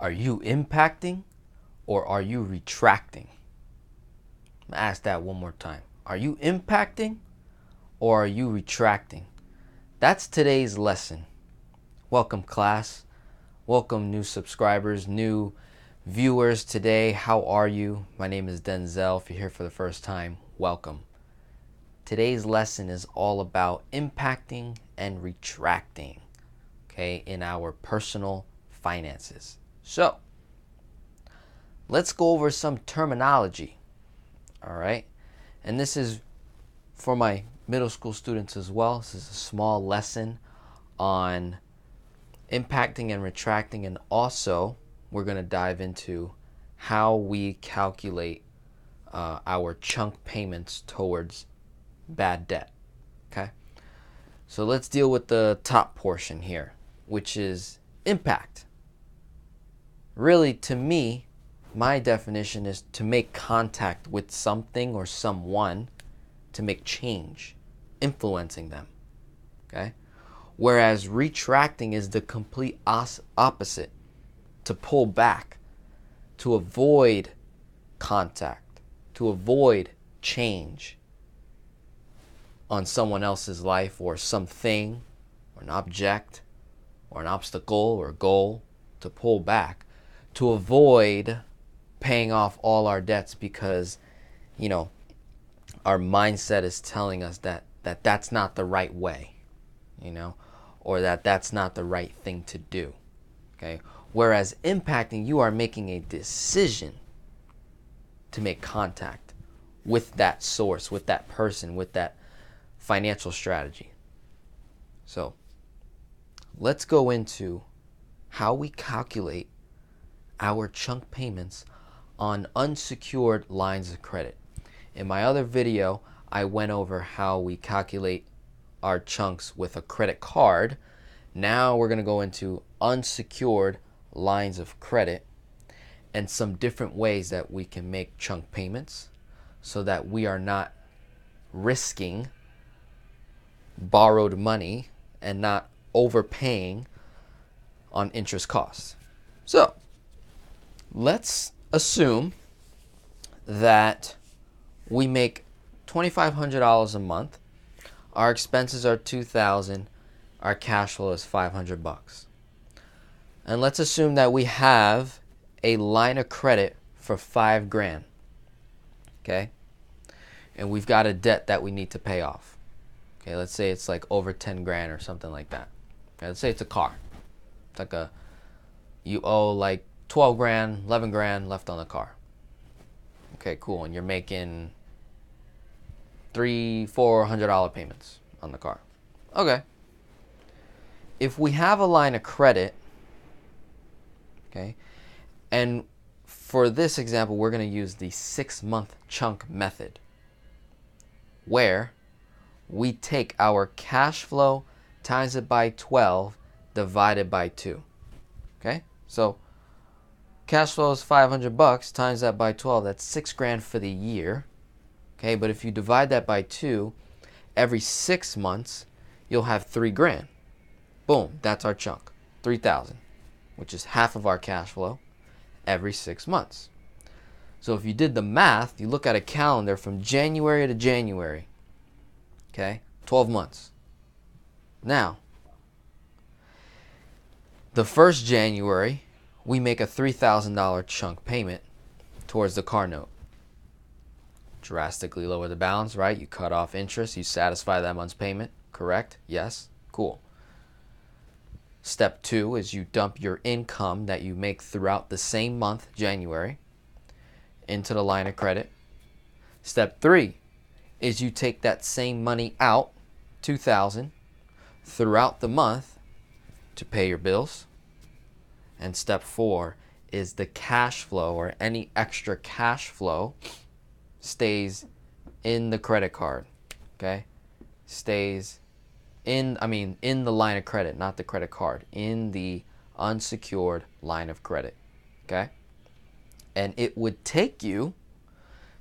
Are you impacting or are you retracting? Ask that one more time. Are you impacting or are you retracting? That's today's lesson. Welcome, class. Welcome, new subscribers, new viewers today. How are you? My name is Denzel. If you're here for the first time, welcome. Today's lesson is all about impacting and retracting, okay, in our personal finances. So, let's go over some terminology, all right? And this is for my middle school students as well. This is a small lesson on impacting and retracting, and also we're going to dive into how we calculate uh, our chunk payments towards bad debt. Okay? So let's deal with the top portion here, which is impact. Really, to me, my definition is to make contact with something or someone to make change, influencing them. Okay? Whereas retracting is the complete os- opposite to pull back, to avoid contact, to avoid change on someone else's life or something or an object or an obstacle or goal, to pull back, to avoid paying off all our debts because, you know, our mindset is telling us that, that that's not the right way, you know, or that that's not the right thing to do. Okay. Whereas impacting, you are making a decision to make contact with that source, with that person, with that financial strategy. So let's go into how we calculate our chunk payments on unsecured lines of credit. In my other video, I went over how we calculate our chunks with a credit card. Now we're going to go into unsecured lines of credit and some different ways that we can make chunk payments so that we are not risking borrowed money and not overpaying on interest costs. So, let's assume that we make $2500 a month. Our expenses are 2000, our cash flow is 500 bucks. And let's assume that we have a line of credit for five grand. Okay? And we've got a debt that we need to pay off. Okay, let's say it's like over 10 grand or something like that. Okay, let's say it's a car. It's like a, you owe like 12 grand, 11 grand left on the car. Okay, cool. And you're making three, four hundred dollar payments on the car. Okay. If we have a line of credit Okay. And for this example, we're going to use the six month chunk method where we take our cash flow times it by 12 divided by 2. Okay? So cash flow is 500 bucks times that by 12 that's 6 grand for the year. Okay? But if you divide that by 2 every 6 months you'll have 3 grand. Boom, that's our chunk. 3000 which is half of our cash flow, every six months. So if you did the math, you look at a calendar from January to January, okay, 12 months. Now, the first January, we make a $3,000 chunk payment towards the car note. Drastically lower the balance, right? You cut off interest, you satisfy that month's payment, correct? Yes? Cool. Step two is you dump your income that you make throughout the same month, January, into the line of credit. Step three is you take that same money out, 2000 throughout the month to pay your bills. And step four is the cash flow or any extra cash flow stays in the credit card. Okay? Stays in I mean in the line of credit, not the credit card, in the unsecured line of credit. Okay? And it would take you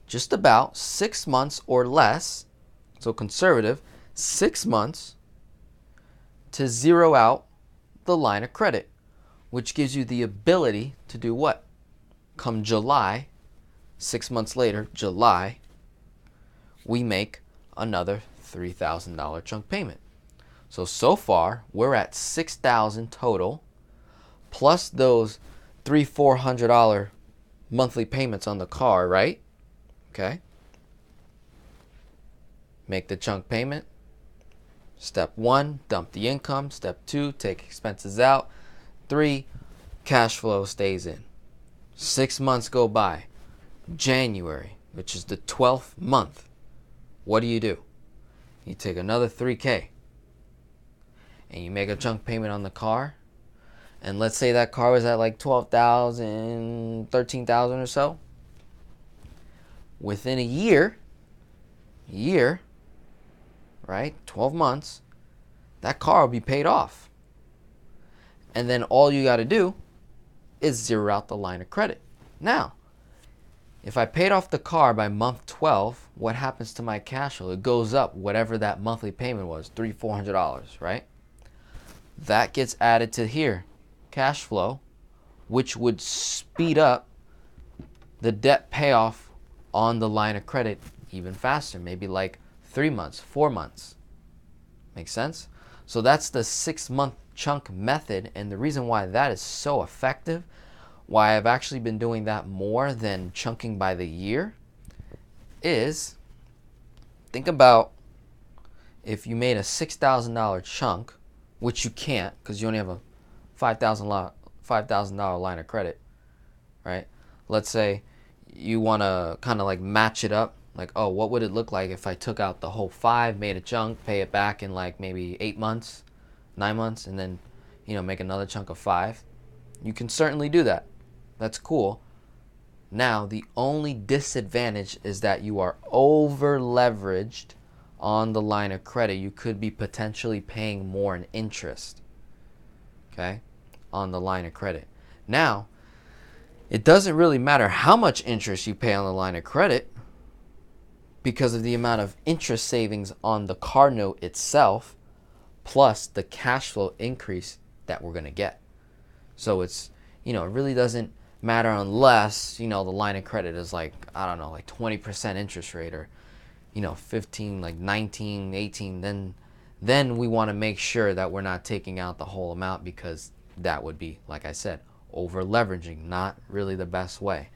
just about 6 months or less, so conservative, 6 months to zero out the line of credit which gives you the ability to do what? Come July, six months later, July, we make another $3,000 chunk payment. So, so far, we're at 6000 total, plus those three, $400 monthly payments on the car, right? Okay. Make the chunk payment. Step one, dump the income. Step two, take expenses out. Three, cash flow stays in. Six months go by. January, which is the 12th month, what do you do? You take another 3K and you make a chunk payment on the car. And let's say that car was at like 12,000, 13,000 or so. Within a year, year, right? 12 months, that car will be paid off. And then all you got to do is zero out the line of credit. Now, if I paid off the car by month 12, what happens to my cash flow? It goes up, whatever that monthly payment was, three, four hundred dollars, right? That gets added to here, cash flow, which would speed up the debt payoff on the line of credit even faster, maybe like three months, four months. Make sense? So that's the six month chunk method. And the reason why that is so effective, why I've actually been doing that more than chunking by the year, is think about if you made a $6,000 chunk, which you can't because you only have a $5,000 $5,000 line of credit, right? Let's say you want to kind of like match it up like oh what would it look like if i took out the whole five made a chunk pay it back in like maybe eight months nine months and then you know make another chunk of five you can certainly do that. That's cool. Now the only disadvantage is that you are over leveraged on the line of credit. You could be potentially paying more in interest okay on the line of credit. Now it doesn't really matter how much interest you pay on the line of credit because of the amount of interest savings on the car note itself plus the cash flow increase that we're going to get. So it's, you know, it really doesn't matter unless, you know, the line of credit is like, I don't know, like 20% interest rate or, you know, 15, like 19, 18, then then we want to make sure that we're not taking out the whole amount because that would be, like I said, over leveraging, not really the best way.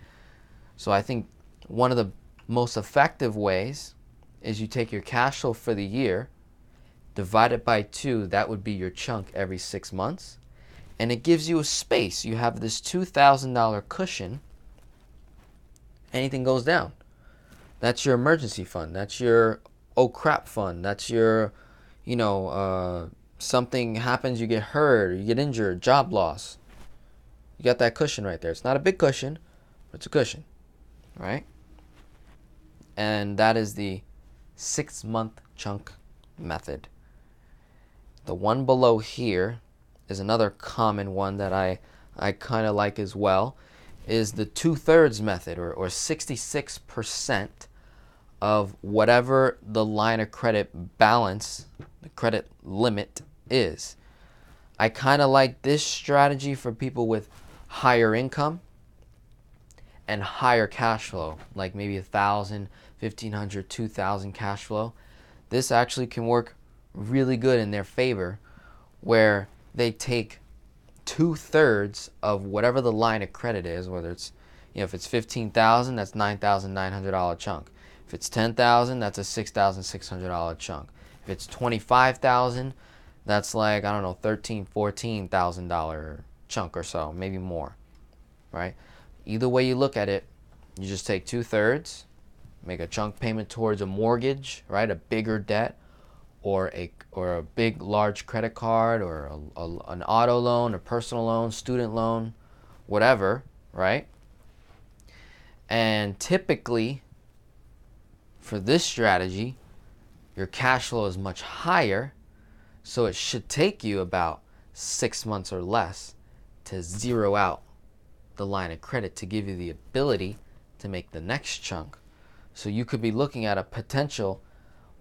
So I think one of the most effective ways is you take your cash flow for the year, divide it by two, that would be your chunk every six months. And it gives you a space. You have this $2,000 cushion. Anything goes down. That's your emergency fund. That's your oh crap fund. That's your, you know, uh, something happens, you get hurt, you get injured, job loss. You got that cushion right there. It's not a big cushion, but it's a cushion, right? and that is the six month chunk method. The one below here is another common one that I, I kind of like as well, is the two thirds method or, or 66% of whatever the line of credit balance, the credit limit is. I kind of like this strategy for people with higher income and higher cash flow, like maybe a thousand, 1500 2000 cash flow this actually can work really good in their favor where they take two-thirds of whatever the line of credit is whether it's you know if it's 15000 that's $9900 chunk. If it's 10000 that's a $6600 chunk. If it's 25000 that's like i don't know 13 14000 dollar chunk or so maybe more right? Either way you look at it you just take two-thirds make a chunk payment towards a mortgage, right? A bigger debt, or a or a big large credit card, or a, a, an auto loan, a personal loan, student loan, whatever, right? And typically, for this strategy, your cash flow is much higher, so it should take you about six months or less to zero out the line of credit to give you the ability to make the next chunk so you could be looking at a potential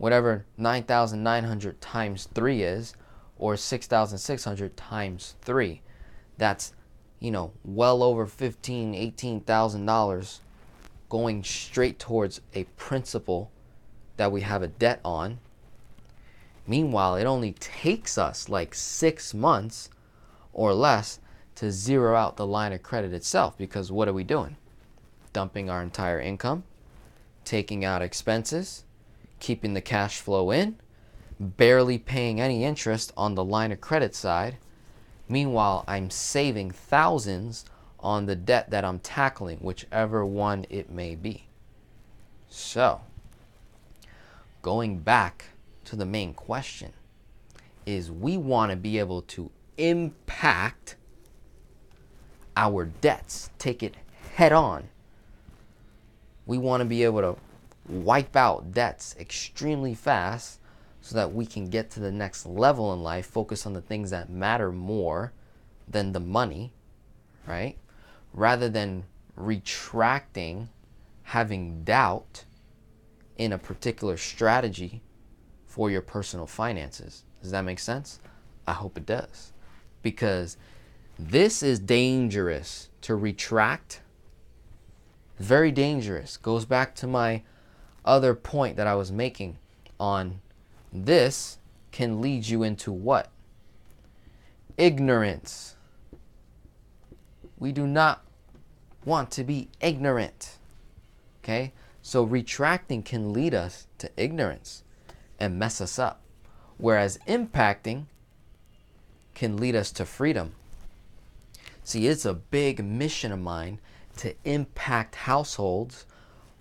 whatever 9,900 times 3 is or 6,600 times 3. That's you know, well over fifteen, eighteen thousand dollars going straight towards a principal that we have a debt on. Meanwhile, it only takes us like six months or less to zero out the line of credit itself because what are we doing? Dumping our entire income, taking out expenses, keeping the cash flow in, barely paying any interest on the line of credit side. Meanwhile, I'm saving thousands on the debt that I'm tackling, whichever one it may be. So, going back to the main question is we want to be able to impact our debts, take it head on. We want to be able to wipe out debts extremely fast so that we can get to the next level in life, focus on the things that matter more than the money, right? Rather than retracting, having doubt in a particular strategy for your personal finances. Does that make sense? I hope it does. Because this is dangerous to retract. Very dangerous. Goes back to my other point that I was making on this can lead you into what? Ignorance. We do not want to be ignorant. Okay? So retracting can lead us to ignorance and mess us up. Whereas impacting can lead us to freedom. See, it's a big mission of mine to impact households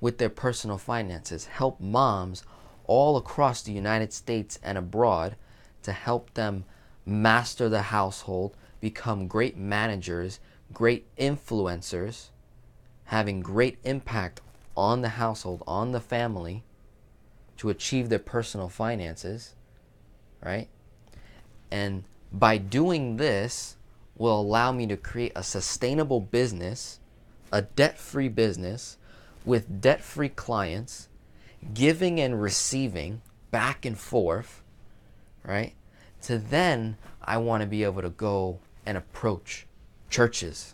with their personal finances, help moms all across the United States and abroad to help them master the household, become great managers, great influencers, having great impact on the household, on the family, to achieve their personal finances, right? And by doing this, will allow me to create a sustainable business, a debt free business with debt free clients, giving and receiving back and forth, right? To then I want to be able to go and approach churches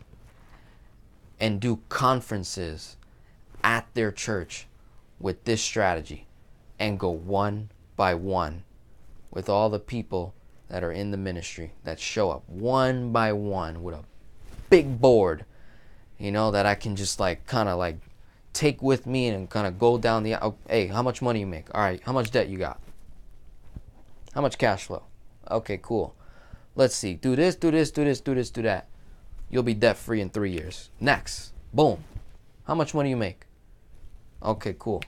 and do conferences at their church with this strategy and go one by one with all the people that are in the ministry that show up one by one with a big board, you know, that I can just like kind of like take with me and kind of go down the oh, hey, how much money you make? All right, how much debt you got? How much cash flow? Okay, cool. Let's see. Do this, do this, do this, do this, do that. You'll be debt free in three years. Next. Boom. How much money you make? Okay, cool.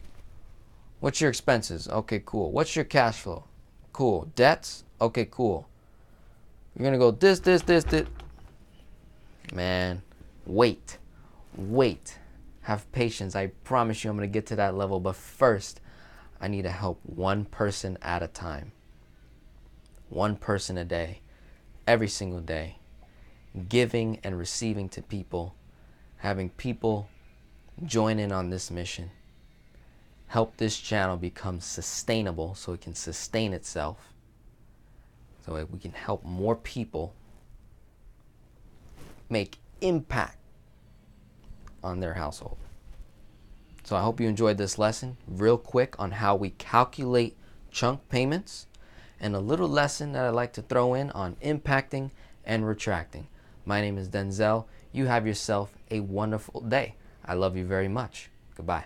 What's your expenses? Okay, cool. What's your cash flow? Cool. Debts? Okay, cool. You're gonna go this, this, this, this. Man, wait. Wait. Have patience. I promise you I'm gonna get to that level. But first, I need to help one person at a time. One person a day. Every single day. Giving and receiving to people. Having people join in on this mission help this channel become sustainable so it can sustain itself so we can help more people make impact on their household. So I hope you enjoyed this lesson real quick on how we calculate chunk payments and a little lesson that I'd like to throw in on impacting and retracting. My name is Denzel. You have yourself a wonderful day. I love you very much. Goodbye.